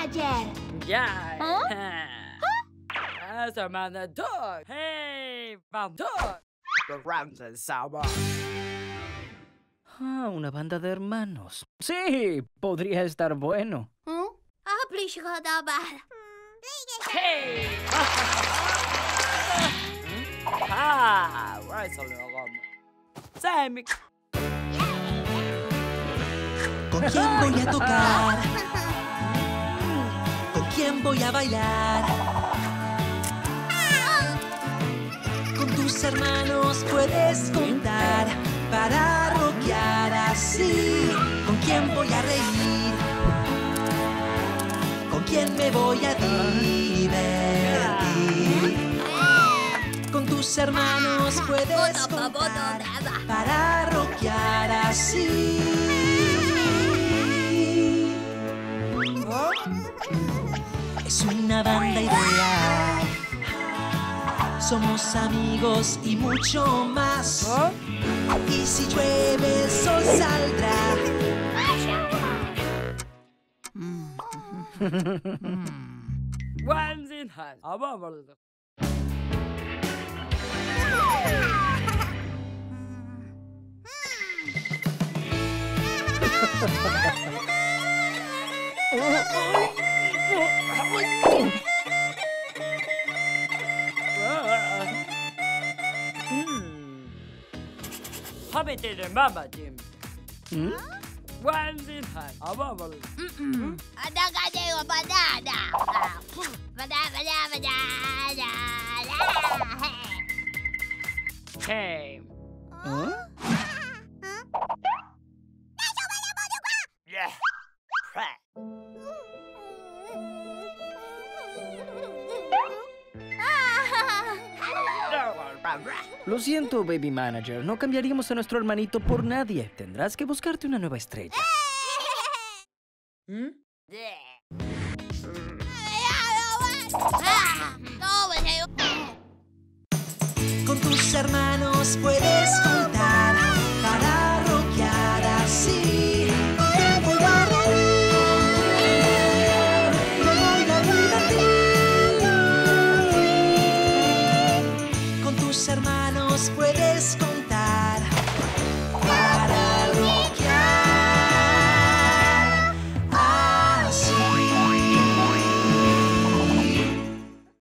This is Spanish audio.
manager. Ya. ¿Ah? Semana dos. Hey, vamos. Ramses Saba. Ah, una banda de hermanos. Sí, podría estar bueno. ¿Mm? Bar. Hey. Ah. ¿Con quién voy a tocar? ¿Con quién voy a bailar? Con tus hermanos puedes contar para rockear así. ¿Con quién voy a reír? ¿Con quién me voy a divertir? Con tus hermanos puedes contar para rockear así. Una banda ideal. Somos amigos y mucho más. Y si llueve, el sol saldrá. One's Hmm. hmm? Banana. Hey. Huh? Lo siento, baby manager. No cambiaríamos a nuestro hermanito por nadie. Tendrás que buscarte una nueva estrella. Hmm? Con tus hermanos puedes